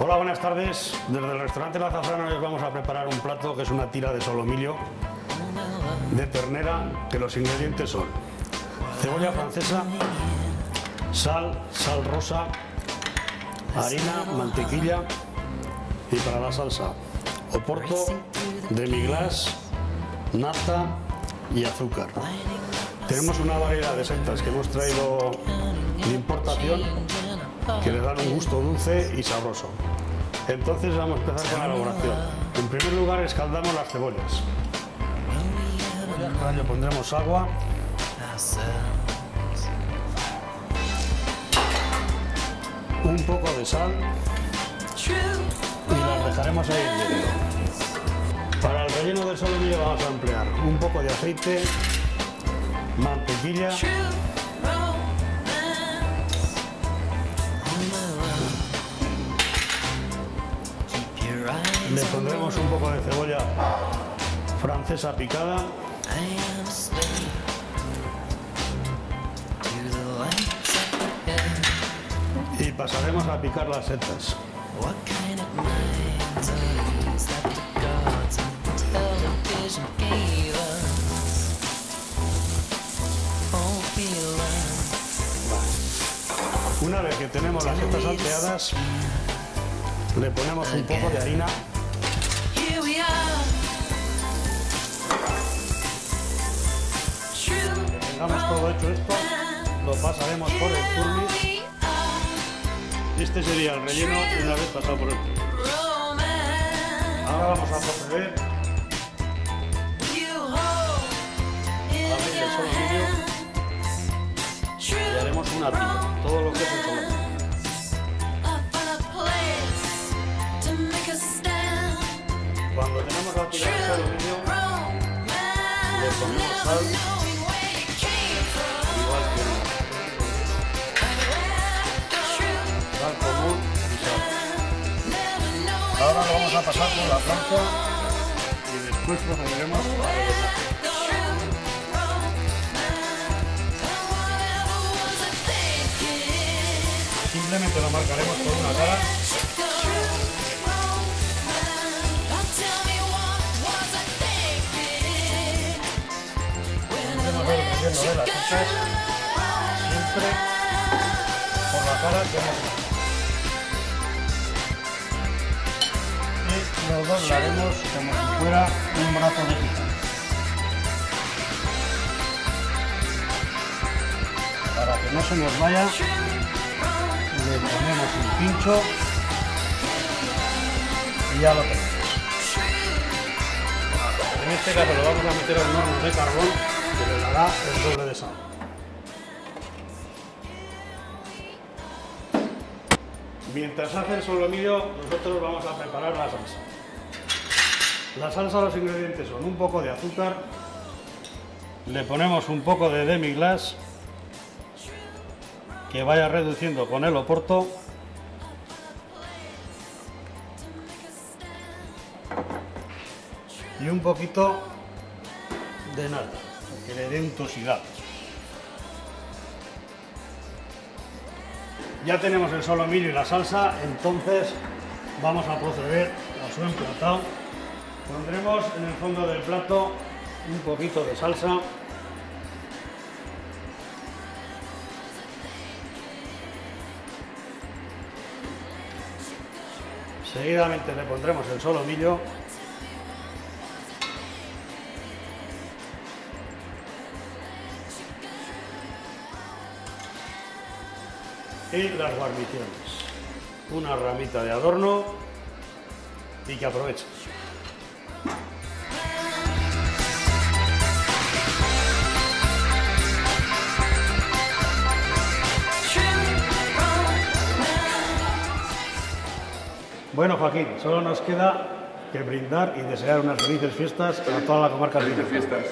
Hola, buenas tardes. Desde el restaurante La Zafrana hoy os vamos a preparar un plato que es una tira de solomillo de ternera, que los ingredientes son cebolla francesa, sal, sal rosa, harina, mantequilla y para la salsa oporto, demi-glace, nata y azúcar. Tenemos una variedad de setas que hemos traído de importación que le dan un gusto dulce y sabroso. Entonces vamos a empezar con la elaboración. En primer lugar escaldamos las cebollas. Ahora le pondremos agua. Un poco de sal y las dejaremos ahí hirviendo. Para el relleno del solomillo vamos a emplear un poco de aceite, mantequilla, pondremos un poco de cebolla francesa picada y pasaremos a picar las setas. Una vez que tenemos las setas salteadas, le ponemos un poco de harina Tengamos todo hecho esto, lo pasaremos por el turmis. Este sería el relleno una vez pasado por el turmis. Ahora vamos a proceder a abrir el solomillo y haremos una tira, todo lo que es el. Cuando tenemos la tira del solomillo, le ponemos sal, pasar por la plancha y después procederemos a. Simplemente lo marcaremos por una cara. De las siempre por la cara que hemos lo doblaremos como si fuera un brazo de gitano. Para que no se nos vaya, le ponemos un pincho y ya lo tenemos. En este caso lo vamos a meter a un horno de carbón que le dará el doble de sal. Mientras hace el solomillo, nosotros vamos a preparar la salsa. La salsa, los ingredientes son un poco de azúcar, le ponemos un poco de demi-glace que vaya reduciendo con el oporto. Y un poquito de nata, que le dé untuosidad. Ya tenemos el solomillo y la salsa, entonces vamos a proceder a su emplatado. Pondremos en el fondo del plato un poquito de salsa. Seguidamente le pondremos el solomillo. Y las guarniciones. Una ramita de adorno y que aproveche. Bueno, Joaquín, solo nos queda que brindar y desear unas felices fiestas a toda la comarca Felices fiestas.